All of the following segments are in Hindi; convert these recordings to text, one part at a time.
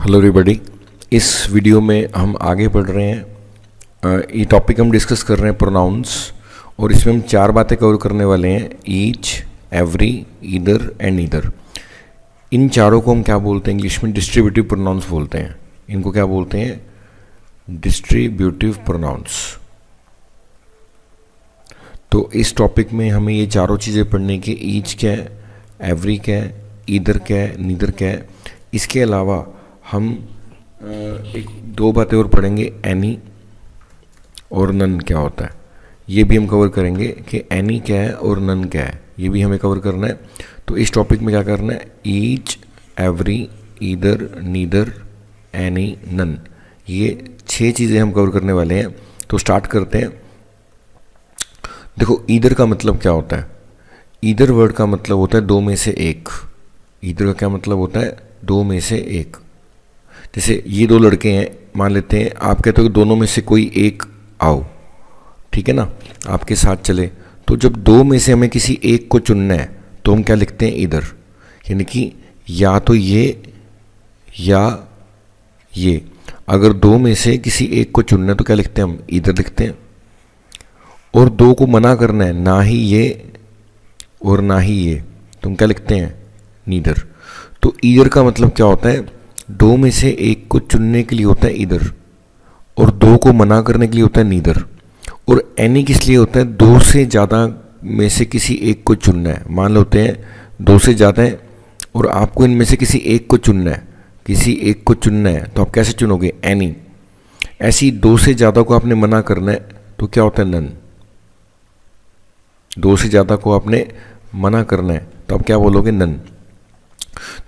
हेलो एवरीबॉडी इस वीडियो में हम आगे बढ़ रहे हैं। ये टॉपिक हम डिस्कस कर रहे हैं प्रोनाउंस और इसमें हम चार बातें कवर करने वाले हैं each every either and either इन चारों को हम क्या बोलते हैं? इंग्लिश में डिस्ट्रीब्यूटिव प्रोनाउंस बोलते हैं। इनको क्या बोलते हैं? डिस्ट्रीब्यूटिव प्रोनाउंस तो इस टॉपिक में हमें ये चारों चीज़ें पढ़ने की ईच क्या है एवरी क्या है ईदर क्या है नीदर क्या है, इसके अलावा हम एक दो बातें और पढ़ेंगे एनी और नन क्या होता है। ये भी हम कवर करेंगे कि एनी क्या है और नन क्या है। ये भी हमें कवर करना है। तो इस टॉपिक में क्या करना है? Each every either neither any none ये छः चीज़ें हम कवर करने वाले हैं। तो स्टार्ट करते हैं। देखो ईदर का मतलब क्या होता है? ईदर वर्ड का मतलब होता है दो में से एक। ईदर का क्या मतलब होता है? दो में से एक। जैसे ये दो लड़के हैं, मान लेते हैं, आप कहते हो कि दोनों में से कोई एक आओ, ठीक है ना? आपके साथ चले। तो जब दो में से हमें किसी एक को चुनना है तो हम क्या लिखते हैं? इधर। यानी कि या तो ये, या ये। अगर दो में से किसी एक को चुनना है तो क्या लिखते हैं हम? इधर लिखते हैं। और दो को मना करना है, ना ही ये और ना ही ये। तो हम क्या लिखते हैं? नीदर। तो ईदर का मतलब क्या होता है? दो में से एक को चुनने के लिए होता है इधर, और दो को मना करने के लिए होता है नीदर, और एनी किस लिए होता है? दो से ज़्यादा में से किसी एक को चुनना है। मान लेते हैं, दो से ज़्यादा है, और आपको इनमें से किसी एक को चुनना है, किसी एक को चुनना है तो आप कैसे चुनोगे? एनी। ऐसी दो से ज़्यादा को आपने मना करना है तो क्या होता है? नन। दो से ज़्यादा को आपने मना करना है तो आप क्या बोलोगे? नन।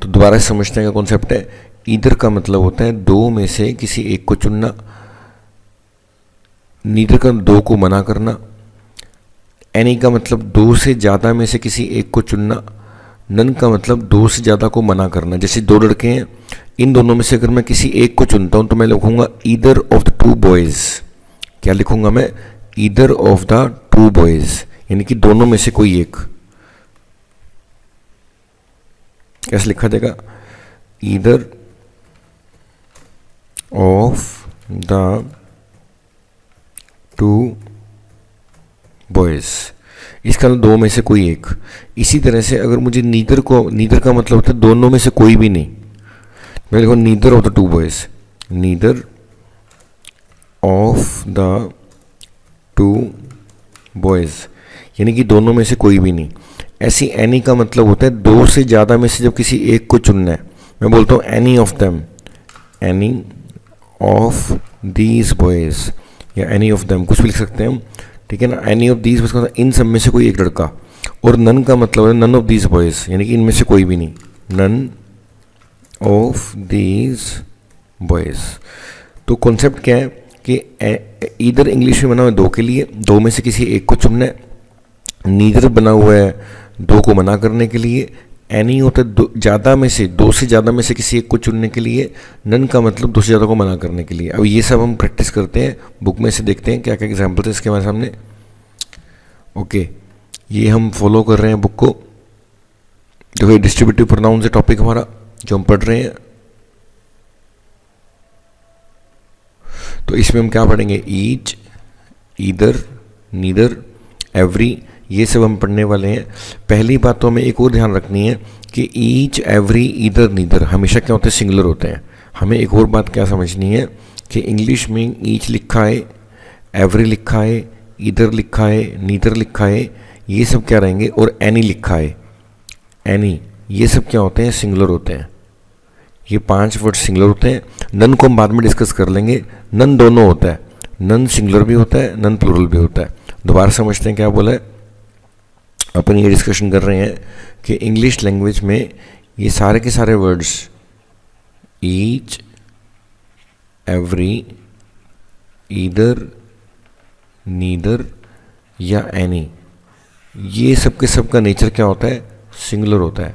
तो दोबारा समझते हैं कॉन्सेप्ट है? ईदर का मतलब होता है दो में से किसी एक को चुनना, नीदर का दो को मना करना, एनी का मतलब दो से ज़्यादा में से किसी एक को चुनना, नन का मतलब दो से ज़्यादा को मना करना। जैसे दो लड़के हैं, इन दोनों में से अगर मैं किसी एक को चुनता हूँ तो मैं लिखूँगा either of the two boys. क्या लिखूँगा मैं? Either of the two boys, यानी कि दोनों में से कोई एक। कैसे लिखा जाएगा? Either of the two boys इसका मतलब दो में से कोई एक। इसी तरह से अगर मुझे नीदर को नीदर का मतलब होता है दोनों में से कोई भी नहीं। मैं लिखूँ neither of the two boys neither of the two boys यानी कि दोनों में से कोई भी नहीं। ऐसी एनी का मतलब होता है दो से ज़्यादा में से जब किसी एक को चुनना है। मैं बोलता हूँ any of them any of these boys या एनी ऑफ़ देम कुछ भी लिख सकते हैं हम, ठीक है ना? एनी ऑफ़ दीज बॉयज़ इन सब में से कोई एक लड़का, और नन का मतलब है नन ऑफ़ दीज बॉयज़ यानी कि इनमें से कोई भी नहीं नन ऑफ़ दीज बॉयज़ तो कॉन्सेप्ट क्या है कि इधर इंग्लिश में बना हुआ है दो के लिए, दो में से किसी एक को चुनना है नीदर बना हुआ है दो को मना करने के लिए एनी होता है ज़्यादा में से, दो से ज़्यादा में से किसी एक को चुनने के लिए, नन का मतलब दो से ज़्यादा को मना करने के लिए। अब ये सब हम प्रैक्टिस करते हैं बुक में से देखते हैं क्या क्या एग्ज़ाम्पल है इसके हमारे सामने। ओके ये हम फॉलो कर रहे हैं बुक को। देखो ये डिस्ट्रीब्यूटिव प्रोनाउन से टॉपिक हमारा, जो हम पढ़ रहे हैं। तो इसमें हम क्या पढ़ेंगे? ईच ईदर नीदर एवरी ये सब हम पढ़ने वाले हैं। पहली बात तो हमें एक और ध्यान रखनी है कि ईच एवरी ईदर नीदर हमेशा क्या होते हैं? सिंगुलर होते हैं। हमें एक और बात क्या समझनी है कि इंग्लिश में ईच लिखा है एवरी लिखा है ईदर लिखा है नीदर लिखा है, ये सब क्या रहेंगे? और एनी लिखा है। एनी ये सब क्या होते हैं? सिंगुलर होते हैं। ये पाँच वर्ड सिंगुलर होते हैं। नन को हम बाद में डिस्कस कर लेंगे। नन दोनों होता है। नन सिंगुलर भी होता है नन प्लूरल भी होता है। दोबारा समझते हैं क्या बोला है? अपन ये डिस्कशन कर रहे हैं कि इंग्लिश लैंग्वेज में ये सारे के सारे words each every either neither या एनी ये सब के सब का नेचर क्या होता है? सिंगुलर होता है।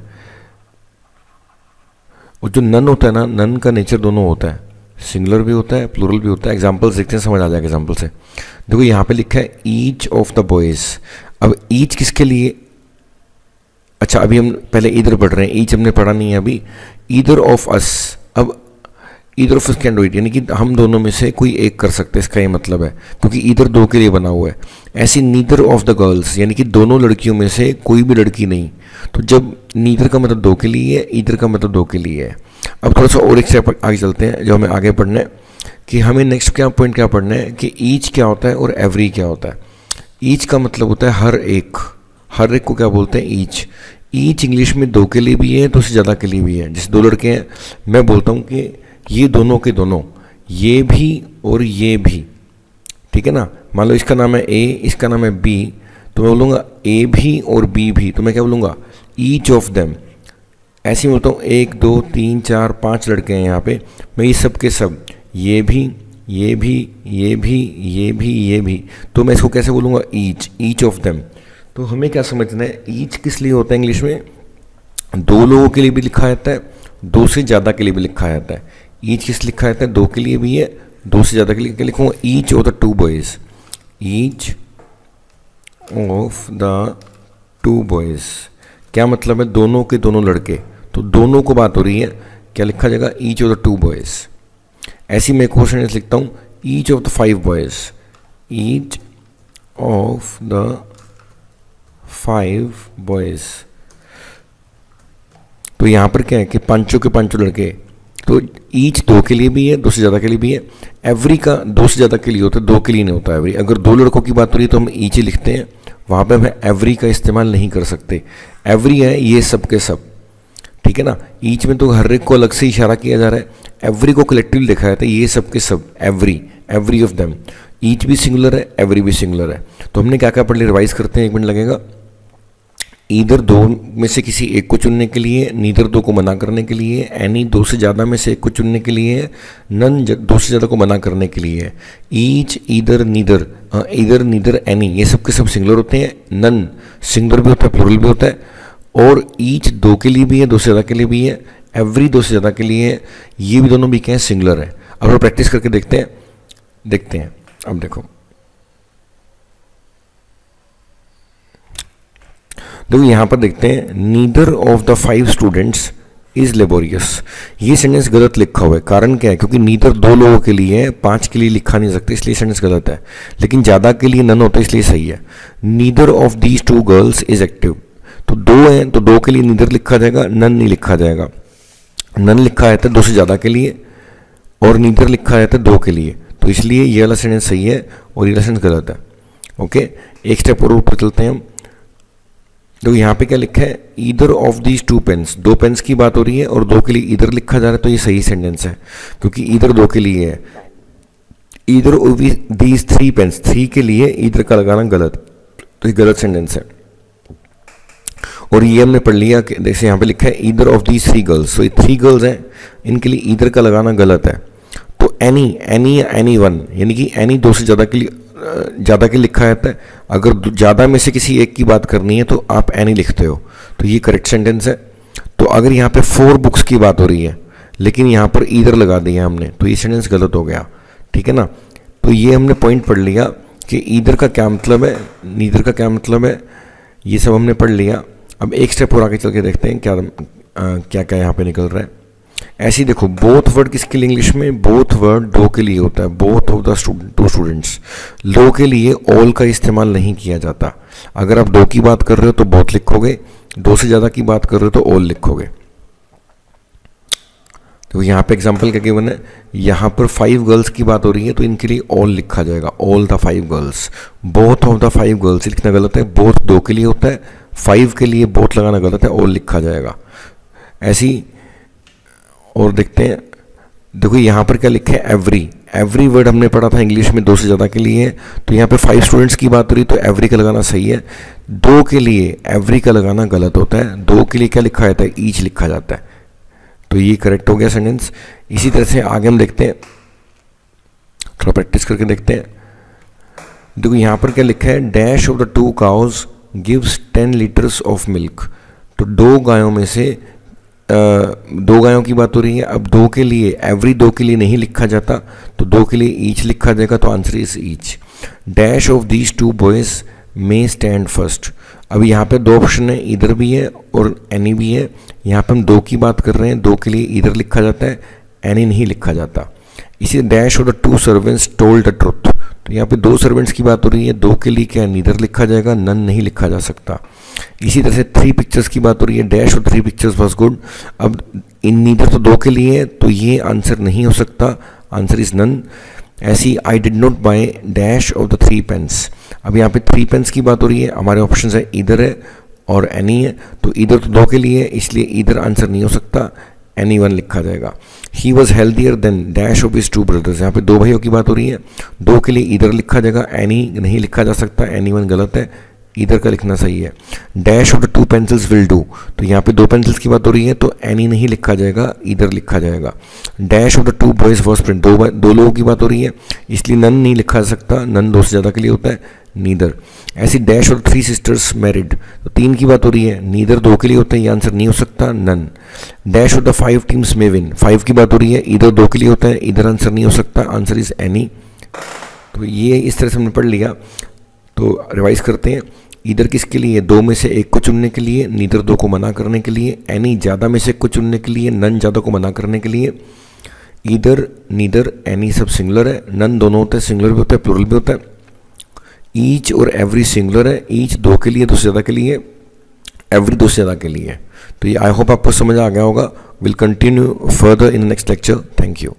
और जो नन होता है ना, नन का नेचर दोनों होता है। सिंगुलर भी होता है प्लूरल भी होता है। एग्जाम्पल्स देखते हैं, समझ आ जाएगा एग्ज़ाम्पल से। देखो, यहाँ पे लिखा है ईच ऑफ़ द बॉयज़ अब ईच किसके लिए? अच्छा अभी हम पहले इधर पढ़ रहे हैं। ईच हमने पढ़ा नहीं है अभी। Either of us. अब either of us can do it यानी कि हम दोनों में से कोई एक कर सकते हैं, इसका ये मतलब है। क्योंकि इधर दो के लिए बना हुआ है। ऐसी नीदर ऑफ़ द गर्ल्स, यानी कि दोनों लड़कियों में से कोई भी लड़की नहीं। तो जब नीदर का मतलब दो के लिए है इधर का मतलब दो के लिए है। अब थोड़ा सा और एक स्टेप आगे चलते हैं, जो हमें आगे पढ़ना है, कि हमें नेक्स्ट क्या पॉइंट क्या पढ़ना है, कि ईच क्या होता है और एवरी क्या होता है। ईच का मतलब होता है हर एक। हर एक को क्या बोलते हैं? ईच। ईच इंग्लिश में दो के लिए भी है तो उससे ज़्यादा के लिए भी है। जैसे दो लड़के हैं, मैं बोलता हूँ कि ये दोनों के दोनों, ये भी और ये भी। ठीक है ना? मान लो इसका नाम है ए इसका नाम है बी तो मैं बोलूँगा ए भी और बी भी। तो मैं क्या बोलूँगा? ईच ऑफ़ देम ऐसे ही बोलता हूँ, एक, दो, तीन, चार, पाँच लड़के हैं यहाँ पे। मैं ये सब के सब, ये भी ये भी ये भी ये भी ये भी। तो मैं इसको कैसे बोलूँगा? ईच ईच ऑफ़ देम तो हमें क्या समझना है? ईच किस लिए होता है इंग्लिश में? दो लोगों के लिए भी लिखा जाता है, दो से ज़्यादा के लिए भी लिखा जाता है। ईच किस लिखा जाता है? दो के लिए भी है, दो से ज़्यादा के लिए क्या लिखूँगा each of the two boys each of the two boys क्या मतलब है? दोनों के दोनों लड़के। तो दोनों को बात हो रही है। क्या लिखा जाएगा? Each of the two boys ऐसी मैं क्वेश्चन लिखता हूँ each of the five boys each of the five boys तो यहाँ पर क्या है कि पाँचों के पाँचों लड़के तो ईच दो के लिए भी है, दो से ज़्यादा के लिए भी है। एवरी का दो से ज़्यादा के लिए होता है, दो के लिए नहीं होता एवरी अगर दो लड़कों की बात हो रही है तो हम ईच ही लिखते हैं। वहाँ पे हम एवरी का इस्तेमाल नहीं कर सकते। एवरी है ये सब के सब। ठीक है ना? ईच में तो हर एक को अलग से इशारा किया जा रहा है। एवरी को कलेक्टिव लिखा जाता है, ये सब के सब every every of them each भी सिंगुलर है एवरी भी सिंगुलर है। तो हमने क्या क्या पढ़ लिया रिवाइज करते हैं, एक मिनट लगेगा। इधर दो में से किसी एक को चुनने के लिए, नीदर दो को मना करने के लिए एनी दो से ज़्यादा में से एक को चुनने के लिए नन दो से ज़्यादा को मना करने के लिए। ईच इधर नीदर इधर नीदर एनी ये सब के सब सिंगुलर होते हैं नन सिंगुलर भी होता है प्लूरल भी होता है, और ईच दो के लिए भी है, दो से ज़्यादा के लिए भी है एवरी दो से ज़्यादा के लिए ये भी दोनों भी क्या है सिंगुलर है। अब हम प्रैक्टिस करके देखते हैं देखते हैं। अब देखो। देखो, यहाँ पर देखते हैं neither of the five students is laborious ये सेंटेंस गलत लिखा हुआ है। कारण क्या है? क्योंकि नीदर दो लोगों के लिए है पाँच के लिए लिखा नहीं सकते, इसलिए सेंटेंस गलत है। लेकिन ज़्यादा के लिए नन होता है इसलिए सही है। Neither of these two girls is active तो दो हैं तो दो के लिए नीदर लिखा जाएगा नन नहीं लिखा जाएगा। नन लिखा जाता है दो से ज़्यादा के लिए और नीदर लिखा जाता है दो के लिए। तो इसलिए ये वाला सेंटेंस सही है और ये वाला सेंटेंस गलत है। ओके? एक स्टेप और ऊपर चलते हैं हम। देखो, यहाँ पे क्या लिखा है? Either of these two pens दो पेन्स की बात हो रही है और दो के लिए इधर लिखा जा रहा है तो ये सही सेंटेंस है। क्योंकि इधर दो के लिए है। इधर दीज थ्री पेन्स थ्री के लिए इधर का लगाना गलत। तो ये गलत सेंटेंस है। और ये हमने पढ़ लिया कि जैसे यहाँ पे लिखा है इधर ऑफ़ दीज थ्री गर्ल्स तो ये थ्री गर्ल्स हैं, इनके लिए इधर का लगाना गलत है। तो एनी एनी एनी वन यानी कि एनी दो से ज़्यादा के लिए ज़्यादा के लिखा जाता है अगर ज़्यादा में से किसी एक की बात करनी है तो आप एनी लिखते हो। तो ये करेक्ट सेंटेंस है। तो अगर यहाँ पे फोर बुक्स की बात हो रही है, लेकिन यहाँ पर ईदर लगा दिया हमने तो ये सेंटेंस गलत हो गया। ठीक है ना? तो ये हमने पॉइंट पढ़ लिया कि ईदर का क्या मतलब है नीदर का क्या मतलब है, ये सब हमने पढ़ लिया। अब एक स्टेप और आगे चल के देखते हैं क्या आ, क्या क्या यहाँ पे निकल रहा है। ऐसे देखो बोथ वर्ड किसके लिए इंग्लिश में? बोथ वर्ड दो के लिए होता है। Both of the student two students दो के लिए ऑल का इस्तेमाल नहीं किया जाता। अगर आप दो की बात कर रहे हो तो बोथ लिखोगे। दो से ज़्यादा की बात कर रहे हो तो ऑल लिखोगे। तो यहाँ पे एग्ज़ाम्पल क्या गिवन है? यहाँ पर फाइव गर्ल्स की बात हो रही है तो इनके लिए ऑल लिखा जाएगा। All the five girls both of the five girls लिखना गलत है? बोथ दो के लिए होता है। फाइव के लिए बोथ लगाना गलत है और लिखा जाएगा। ऐसी, और देखते हैं। देखो, यहाँ पर क्या लिखा है? एवरी एवरी वर्ड हमने पढ़ा था इंग्लिश में दो से ज़्यादा के लिए। तो यहाँ पे फाइव स्टूडेंट्स की बात हो रही तो एवरी का लगाना सही है। दो के लिए एवरी का लगाना गलत होता है। दो के लिए क्या लिखा जाता है? ईच लिखा जाता है। तो ये करेक्ट हो गया सेंटेंस इसी तरह से आगे हम देखते हैं। थोड़ा प्रैक्टिस करके देखते हैं। देखो, यहाँ पर क्या लिखा है? Dash of the two cows gives ten litres of milk तो दो गायों में से दो गायों की बात हो रही है। अब दो के लिए एवरी दो के लिए नहीं लिखा जाता। तो दो के लिए ईच लिखा जाएगा तो answer is each dash of these two boys may stand first अब यहाँ पे दो ऑप्शन है, इधर भी है और एनी भी है। यहाँ पे हम दो की बात कर रहे हैं, दो के लिए इधर लिखा जाता है एनी नहीं लिखा जाता। इसी डैश और the two servants told the truth तो यहाँ पे दो सर्वेंट्स की बात हो रही है, दो के लिए क्या नीदर लिखा जाएगा नन नहीं लिखा जा सकता। इसी तरह से थ्री पिक्चर्स की बात हो रही है डैश और थ्री पिक्चर्स वॉज़ गुड अब इन नीदर तो दो के लिए है तो ये आंसर नहीं हो सकता। आंसर इज़ नन ऐसी I did not buy dash of the three pens अब यहाँ पे थ्री पेंस की बात हो रही है, हमारे ऑप्शन है, इधर है और एनी है तो इधर तो दो के लिए है, इसलिए इधर आंसर नहीं हो सकता। एनी वन लिखा जाएगा। He was healthier than dash of his two brothers यहाँ पे दो भाइयों की बात हो रही है। दो के लिए इधर लिखा जाएगा एनी नहीं लिखा जा सकता एनी वन गलत है, इधर का लिखना सही है। Dash of the two pencils will do तो यहाँ पे दो पेंसिल्स की बात हो रही है तो एनी नहीं लिखा जाएगा, इधर लिखा जाएगा। Dash of the two boys was print दो दो लोगों की बात हो रही है, इसलिए नन नहीं लिखा जा सकता, नन दो से ज़्यादा के लिए होता है नीदर। ऐसी डैश और थ्री सिस्टर्स मैरिड तो तीन की बात हो रही है, नीदर दो के लिए होता है, ये आंसर नहीं हो सकता none dash of the five teams may win five की बात हो रही है, इधर दो के लिए होता है, इधर आंसर नहीं हो सकता आंसर इज़ एनी तो ये इस तरह से हमने पढ़ लिया। तो रिवाइज करते हैं, इधर किसके लिए? दो में से एक को चुनने के लिए, नीदर दो को मना करने के लिए एनी ज़्यादा में से एक को चुनने के लिए नन ज़्यादा को मना करने के लिए। इधर, नीदर एनी सब सिंगुलर है नन दोनों होते हैं सिंगुलर भी होता है प्लूरल भी होता है। ईच और एवरी सिंगुलर है ईच दो के लिए दो से ज़्यादा के लिए एवरी दो से ज़्यादा के लिए। तो ये आई होप आपको समझ आ गया होगा। Will continue further in next lecture thank you